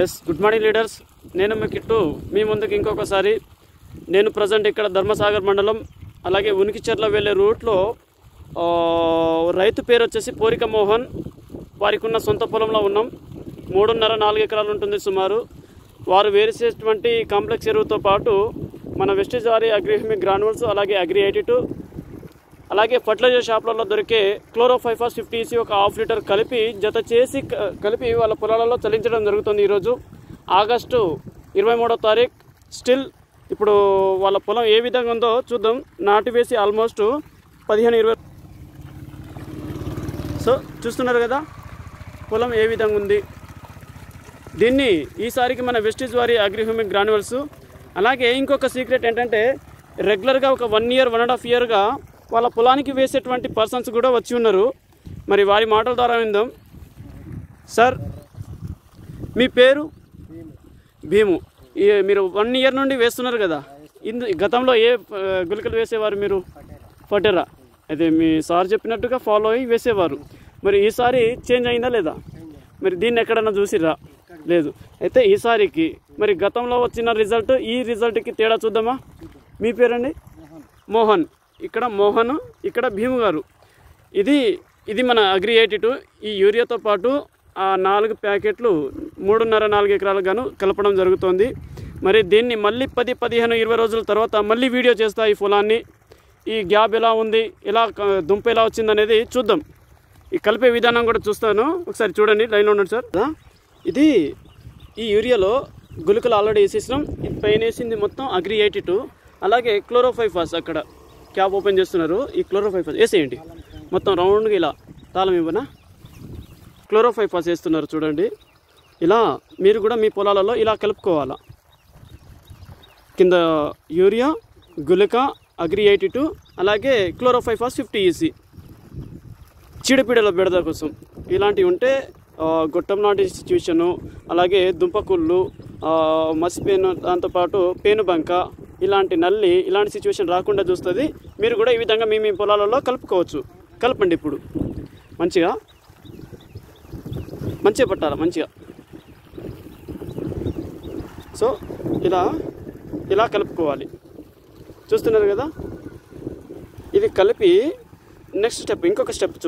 Yes good morning leaders నేను మీ kit మీ ముందుకు ఇంకొకసారి. నేను ప్రజెంట్ ఇక్కడ ధర్మసాగర్ మండలం అలాగే ఉనికిచెర్ల వెళ్ళే రూట్లో రైతు పేరు వచ్చేసి పోరిక మోహన్. వారికి ఉన్న సొంత పొలంలో ఉన్నాం. మూడున్నర నాలుగు ఎకరాలు ఉంటుంది సుమారు. వారు వేసేటువంటి కాంప్లెక్స్ ఎరువుతో పాటు మన వెస్టేజ్ వారి అగ్రిహమి గ్రానువల్స్ అలాగే అగ్రి ఎయిటీ టూ అలాగే ఫర్టిలైజర్ షాప్లలో దొరికే క్లోరోఫైఫాస్ ఫిఫ్టీ ఈసీ ఒక హాఫ్ లీటర్ కలిపి జత చేసి క- కలిపి వాళ్ళ పొలాలలో చలించడం జరుగుతుంది ఈరోజు. ఆగస్టు ఇరవై మూడో తారీఖు. స్టిల్ ఇప్పుడు వాళ్ళ పొలం ఏ విధంగా ఉందో చూద్దాం. నాటు వేసి ఆల్మోస్ట్ పదిహేను ఇరవై సో చూస్తున్నారు కదా? పొలం ఏ విధంగా ఉంది? దీన్ని ఈసారికి మన వెస్టిజ్ వారి అగ్రిహ్యూమిక్ గ్రాన్యువల్స్. అలాగే ఇంకొక సీక్రెట్ ఏంటంటే రెగ్యులర్గా ఒక one year one and half ఇయర్గా వాళ్ళ పొలానికి వేసేటువంటి పర్సన్స్ కూడా వచ్చి ఉన్నారు. మరి వారి మాటల ద్వారా విందాం. సార్ మీ పేరు? భీము. మీరు వన్ ఇయర్ నుండి వేస్తున్నారు కదా. ఇందు గతంలో ఏ గుళికలు వేసేవారు మీరు? పటేరా. అయితే మీ సార్ చెప్పినట్టుగా ఫాలో అయ్యి వేసేవారు. మరి ఈసారి చేంజ్ అయిందా లేదా? మరి దీన్ని ఎక్కడన్నా చూసిరా లేదు. అయితే ఈసారికి మరి గతంలో వచ్చిన రిజల్ట్ ఈ రిజల్ట్కి తేడా చూద్దామా? మీ పేరండి? మోహన్. ఇక్కడ మోహన్ ఇక్కడ భీము గారు. ఇది ఇది మన అగ్రి ఎయిటీ టూ. ఈ యూరియాతో పాటు ఆ నాలుగు ప్యాకెట్లు మూడున్నర నాలుగు ఎకరాలకు గాను కలపడం జరుగుతోంది. మరి దీన్ని మళ్ళీ పది పదిహేను ఇరవై రోజుల తర్వాత మళ్ళీ వీడియో చేస్తా ఈ పొలాన్ని. ఈ గ్యాప్ ఎలా ఉంది ఎలా దుంప ఎలా వచ్చింది అనేది చూద్దాం. ఈ కలిపే విధానం కూడా చూస్తాను. ఒకసారి చూడండి లైన్లో ఉండండి సార్. ఇది ఈ యూరియాలో గుళికలు ఆల్రెడీ వేసేసినాం. ఇది పైన వేసింది మొత్తం అగ్రి ఎయిటీ టూ. అలాగే క్లోరోఫైఫాస్ అక్కడ. క్యాప్ ఓపెన్ చేస్తున్నారు. ఈ క్లోరోఫైఫాస్ వేసేయండి మొత్తం రౌండ్గా ఇలా తాళం ఇవ్వనా? క్లోరోఫైఫాస్ వేస్తున్నారు చూడండి. ఇలా మీరు కూడా మీ పొలాలలో ఇలా కలుపుకోవాలా? కింద యూరియా గుళిక అగ్రి ఎయిటీ టూ అలాగే క్లోరోఫైఫాస్ ఫిఫ్టీ ఈసీ. చీడపీడల బెడద కోసం. ఇలాంటివి ఉంటే గొట్టం లాంటి సిచ్యువేషను అలాగే దుంపకుళ్ళు మసిపేను దాంతోపాటు పేనుబంక ఇలాంటి నల్లి ఇలాంటి సిచ్యువేషన్ రాకుండా చూస్తుంది. మీరు కూడా ఈ విధంగా మీ మీ పొలాలలో కలుపుకోవచ్చు. కలపండి ఇప్పుడు. మంచిగా? మంచిగా పట్టాలి? మంచిగా. సో ఇలా ఇలా కలుపుకోవాలి. చూస్తున్నారు కదా? ఇది కలిపి నెక్స్ట్ స్టెప్ ఇంకొక స్టెప్ చూ